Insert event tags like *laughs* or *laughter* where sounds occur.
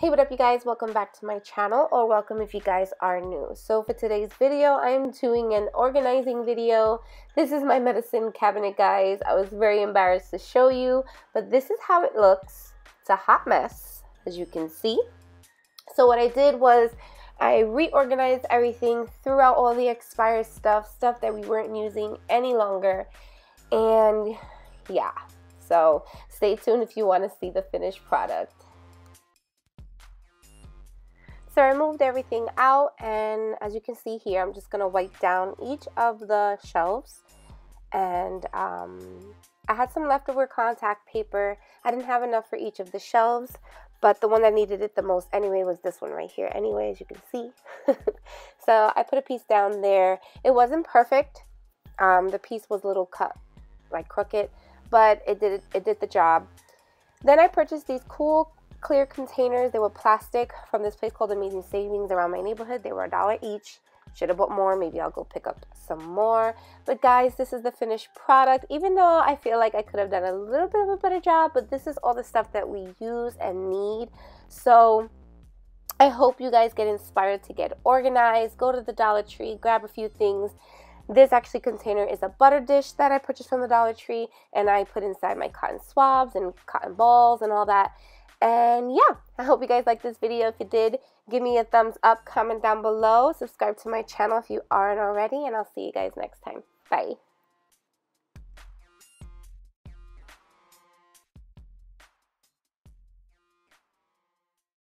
Hey, what up you guys? Welcome back to my channel or welcome if you guys are new. So for today's video, I'm doing an organizing video. This is my medicine cabinet, guys. I was very embarrassed to show you, but this is how it looks. It's a hot mess, as you can see. So what I did was I reorganized everything, threw out all the expired stuff, stuff that we weren't using any longer. And yeah, so stay tuned if you want to see the finished product. So I moved everything out and as you can see here, I'm just going to wipe down each of the shelves. And um, I had some leftover contact paper. I didn't have enough for each of the shelves, but the one that needed it the most anyway was this one right here anyway, as you can see. *laughs* so I put a piece down there. It wasn't perfect. Um, the piece was a little cut, like crooked, but it did, it did the job. Then I purchased these cool clear containers. They were plastic from this place called Amazing Savings around my neighborhood. They were a dollar each. Should have bought more. Maybe I'll go pick up some more. But guys, this is the finished product. Even though I feel like I could have done a little bit of a better job, but this is all the stuff that we use and need. So I hope you guys get inspired to get organized. Go to the Dollar Tree, grab a few things. This actually container is a butter dish that I purchased from the Dollar Tree and I put inside my cotton swabs and cotton balls and all that. And yeah, I hope you guys liked this video. If you did, give me a thumbs up, comment down below, subscribe to my channel if you aren't already, and I'll see you guys next time. Bye.